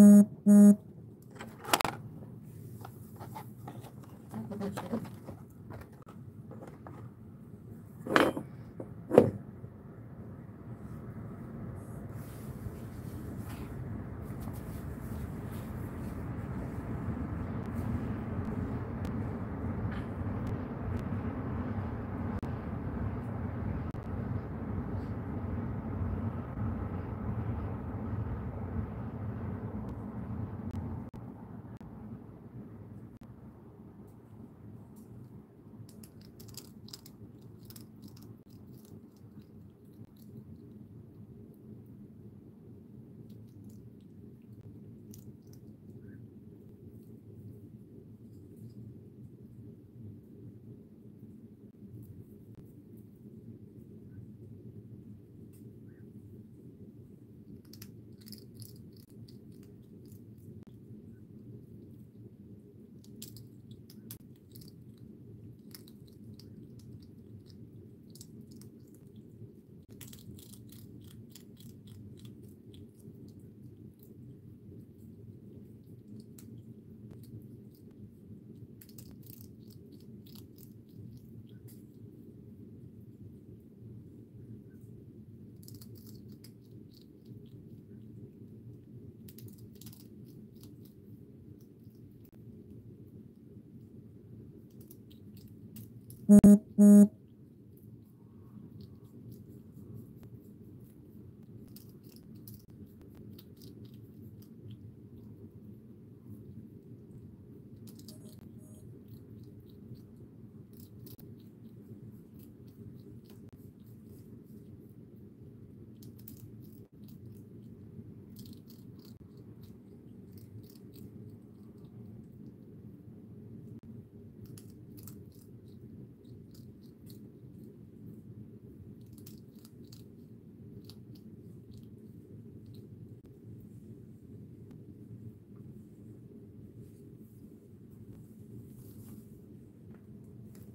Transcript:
Mm-hmm. Mm-hmm.